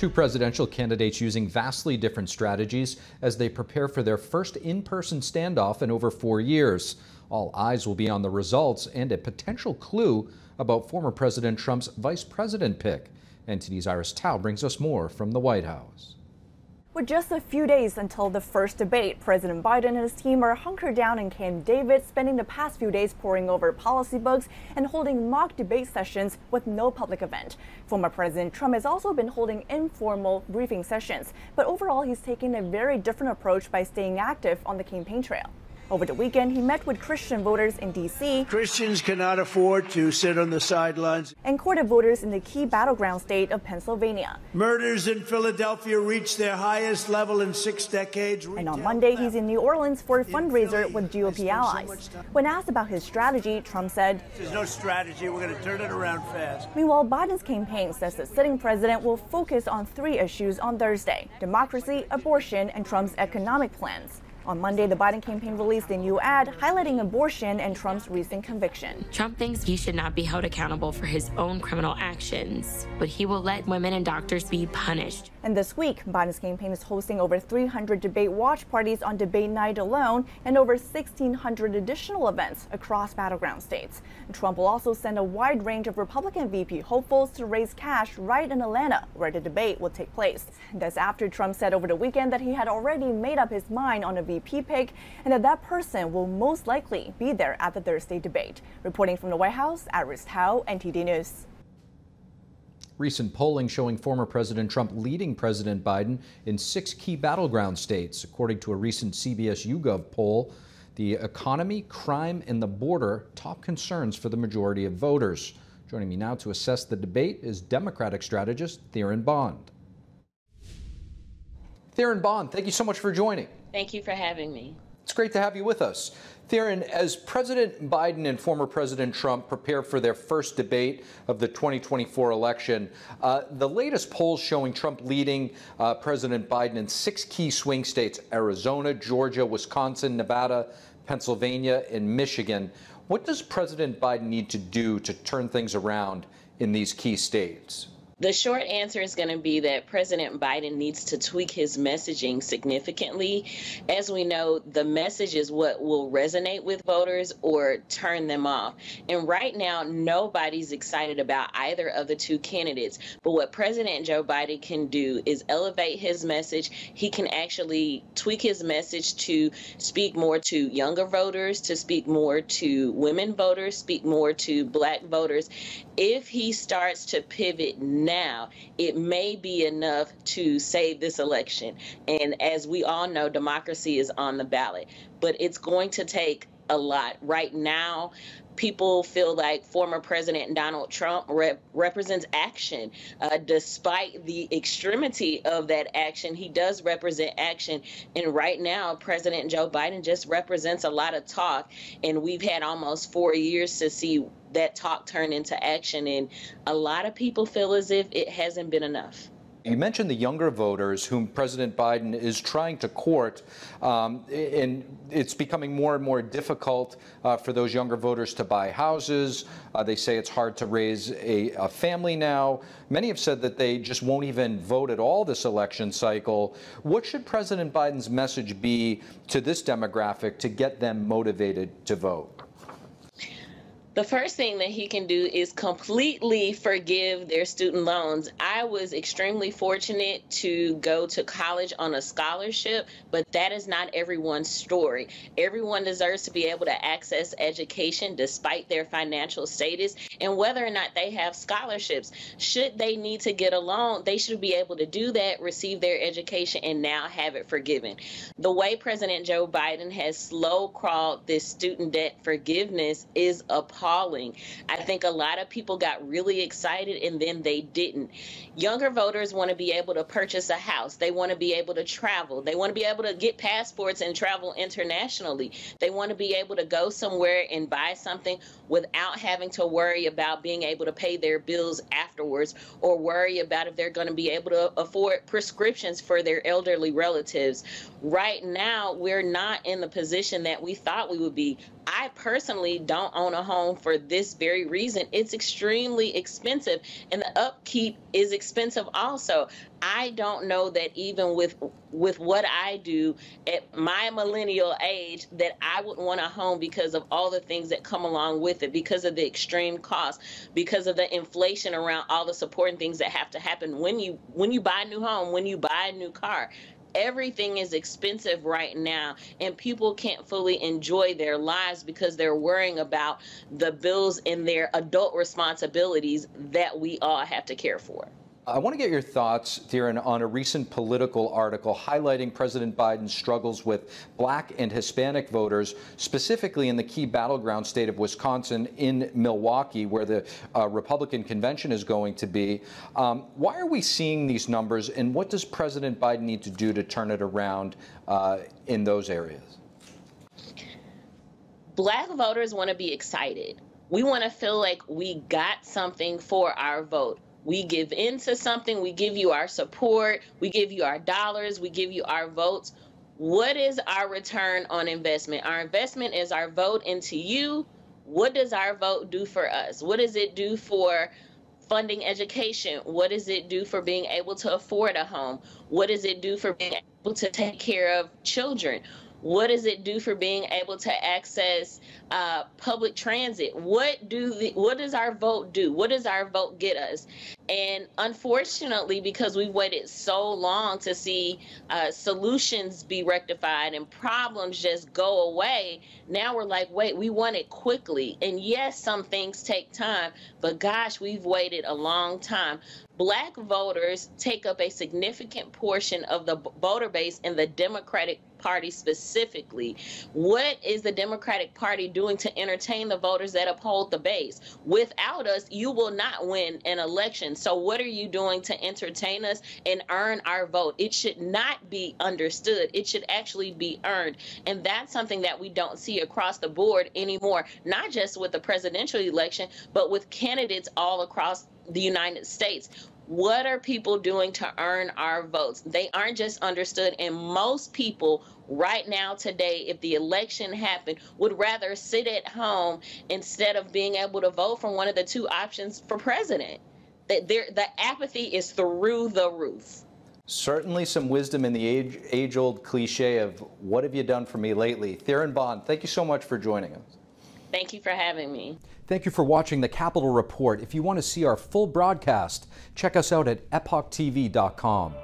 Two presidential candidates using vastly different strategies as they prepare for their first in person standoff in over four years. All eyes will be on the results and a potential clue about former President Trump's vice president pick. NTD's Iris Tao brings us more from the White House. With just a few days until the first debate, President Biden and his team are hunkered down in Camp David, spending the past few days poring over policy books and holding mock debate sessions with no public event. Former President Trump has also been holding informal briefing sessions, but overall he's taking a very different approach by staying active on the campaign trail. Over the weekend, he met with Christian voters in D.C. Christians cannot afford to sit on the sidelines. And courted voters in the key battleground state of Pennsylvania. Murders in Philadelphia reached their highest level in six decades. And on Monday, he's in New Orleans for a fundraiser with GOP allies. When asked about his strategy, Trump said, There's no strategy. We're going to turn it around fast. Meanwhile, Biden's campaign says the sitting president will focus on three issues on Thursday democracy, abortion, and Trump's economic plans. On Monday, the Biden campaign released a new ad highlighting abortion and Trump's recent conviction. Trump thinks he should not be held accountable for his own criminal actions, but he will let women and doctors be punished. And this week, Biden's campaign is hosting over 300 debate watch parties on debate night alone and over 1,600 additional events across battleground states. Trump will also send a wide range of Republican VP hopefuls to raise cash right in Atlanta, where the debate will take place. That's after Trump said over the weekend that he had already made up his mind on a VP pick and that that person will most likely be there at the Thursday debate. Reporting from the White House, Iris Tao, NTD News. Recent polling showing former President Trump leading President Biden in six key battleground states. According to a recent CBS YouGov poll, the economy, crime, and the border top concerns for the majority of voters. Joining me now to assess the debate is Democratic strategist Theryn Bond. Theryn Bond, thank you so much for joining. Thank you for having me. It's great to have you with us. Theryn, as President Biden and former President Trump prepare for their first debate of the 2024 election, uh, the latest polls showing Trump leading uh, President Biden in six key swing states Arizona, Georgia, Wisconsin, Nevada, Pennsylvania, and Michigan. What does President Biden need to do to turn things around in these key states? The short answer is going to be that President Biden needs to tweak his messaging significantly. As we know, the message is what will resonate with voters or turn them off. And right now, nobody's excited about either of the two candidates. But what President Joe Biden can do is elevate his message. He can actually tweak his message to speak more to younger voters, to speak more to women voters, speak more to black voters. If he starts to pivot now, it may be enough to save this election. And as we all know, democracy is on the ballot, but it's going to take a lot. Right now, people feel like former President Donald Trump rep- represents action. Uh, despite the extremity of that action, he does represent action. And right now, President Joe Biden just represents a lot of talk. And we've had almost four years to see that talk turn into action. And a lot of people feel as if it hasn't been enough. You mentioned the younger voters whom President Biden is trying to court, um, and it's becoming more and more difficult uh, for those younger voters to buy houses. Uh, they say it's hard to raise a, a, family now. Many have said that they just won't even vote at all this election cycle. What should President Biden's message be to this demographic to get them motivated to vote? The first thing that he can do is completely forgive their student loans. I was extremely fortunate to go to college on a scholarship, but that is not everyone's story. Everyone deserves to be able to access education despite their financial status and whether or not they have scholarships. Should they need to get a loan, they should be able to do that, receive their education, and now have it forgiven. The way President Joe Biden has slow crawled this student debt forgiveness is appalling appalling. I think a lot of people got really excited and then they didn't. Younger voters want to be able to purchase a house. They want to be able to travel. They want to be able to get passports and travel internationally. They want to be able to go somewhere and buy something without having to worry about being able to pay their bills afterwards or worry about if they're going to be able to afford prescriptions for their elderly relatives. Right now, we're not in the position that we thought we would be. I personally don't own a home home for this very reason. It's extremely expensive, and the upkeep is expensive also. I don't know that even with with what I do at my millennial age that I would want a home because of all the things that come along with it, because of the extreme cost, because of the inflation around all the supporting things that have to happen when you when you buy a new home, when you buy a new car everything is expensive right now and people can't fully enjoy their lives because they're worrying about the bills and their adult responsibilities that we all have to care for. I want to get your thoughts, Theryn, on a recent Politico article highlighting President Biden's struggles with black and Hispanic voters, specifically in the key battleground state of Wisconsin in Milwaukee, where the uh, Republican convention is going to be. Um, why are we seeing these numbers, and what does President Biden need to do to turn it around uh, in those areas? Black voters want to be excited. We want to feel like we got something for our vote we give into something, we give you our support, we give you our dollars, we give you our votes. What is our return on investment? Our investment is our vote into you. What does our vote do for us? What does it do for funding education? What does it do for being able to afford a home? What does it do for being able to take care of children? What does it do for being able to access uh, public transit? What do the, what does our vote do? What does our vote get us? And unfortunately, because we've waited so long to see uh, solutions be rectified and problems just go away, now we're like, wait, we want it quickly. And yes, some things take time, but gosh, we've waited a long time black voters take up a significant portion of the voter base in the Democratic Party specifically. What is the Democratic Party doing to entertain the voters that uphold the base? Without us, you will not win an election. So, what are you doing to entertain us and earn our vote? It should not be understood, it should actually be earned. And that's something that we don't see across the board anymore, not just with the presidential election, but with candidates all across the United States. What are people doing to earn our votes? They aren't just understood. And most people right now, today, if the election happened, would rather sit at home instead of being able to vote for one of the two options for president. That the apathy is through the roof. Certainly some wisdom in the age, age-old cliche of what have you done for me lately? Theryn Bond, thank you so much for joining us. Thank you for having me. Thank you for watching the Capitol Report. If you want to see our full broadcast, check us out at epochtv.com.